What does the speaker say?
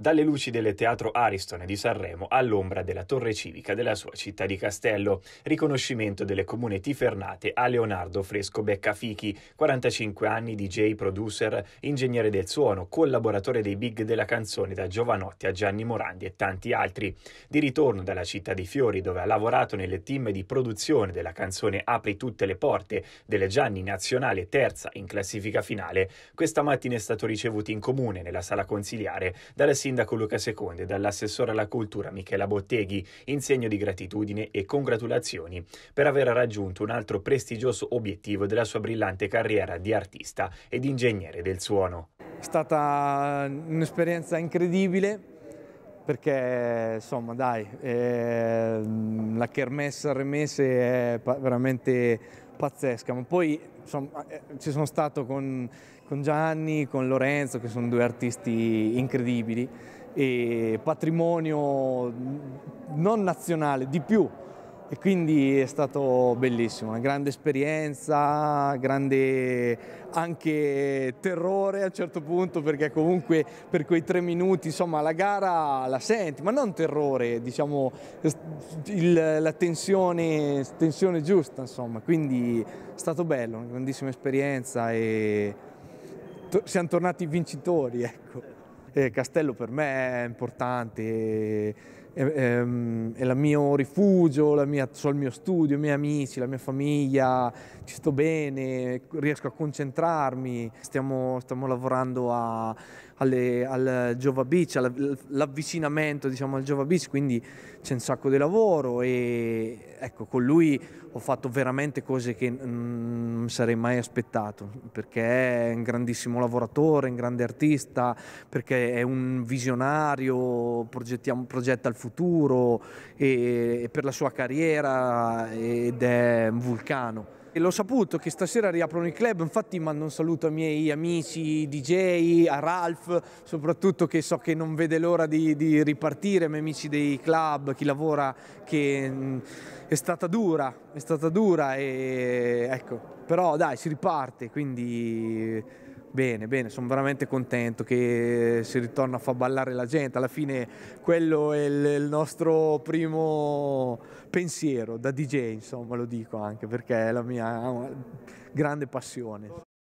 dalle luci del Teatro Aristone di Sanremo all'ombra della torre civica della sua città di Castello. Riconoscimento delle comune tifernate a Leonardo Fresco Beccafichi, 45 anni DJ, producer, ingegnere del suono, collaboratore dei big della canzone da Giovanotti a Gianni Morandi e tanti altri. Di ritorno dalla città di Fiori dove ha lavorato nelle team di produzione della canzone Apri tutte le porte delle Gianni Nazionale terza in classifica finale, questa mattina è stato ricevuto in comune nella sala consiliare dalla sindaco Luca Seconde e dall'assessore alla cultura Michela Botteghi in segno di gratitudine e congratulazioni per aver raggiunto un altro prestigioso obiettivo della sua brillante carriera di artista ed ingegnere del suono. È stata un'esperienza incredibile perché insomma dai, eh, la kermesse remesse è veramente pazzesca, ma poi insomma, eh, ci sono stato con, con Gianni, con Lorenzo, che sono due artisti incredibili e patrimonio non nazionale, di più, e quindi è stato bellissimo, una grande esperienza, grande anche terrore a un certo punto perché comunque per quei tre minuti insomma la gara la senti, ma non terrore, diciamo il, la tensione, tensione giusta insomma, quindi è stato bello, una grandissima esperienza e siamo tornati vincitori ecco. E Castello per me è importante è, è, è il mio rifugio, la mia, so il mio studio, i miei amici, la mia famiglia, ci sto bene, riesco a concentrarmi, stiamo, stiamo lavorando a, alle, al Jova Beach, all'avvicinamento diciamo, al Jova Beach, quindi c'è un sacco di lavoro e ecco, con lui ho fatto veramente cose che non sarei mai aspettato, perché è un grandissimo lavoratore, un grande artista, perché è un visionario, progetta il futuro e, e per la sua carriera ed è un vulcano. E l'ho saputo che stasera riaprono il club, infatti mando un saluto ai miei amici DJ, a Ralph, soprattutto che so che non vede l'ora di, di ripartire, miei amici dei club, chi lavora, che è stata dura, è stata dura e ecco, però dai si riparte, quindi Bene, bene, sono veramente contento che si ritorna a far ballare la gente. Alla fine quello è il, nostro primo pensiero da DJ, insomma, lo dico anche perché è la mia grande passione.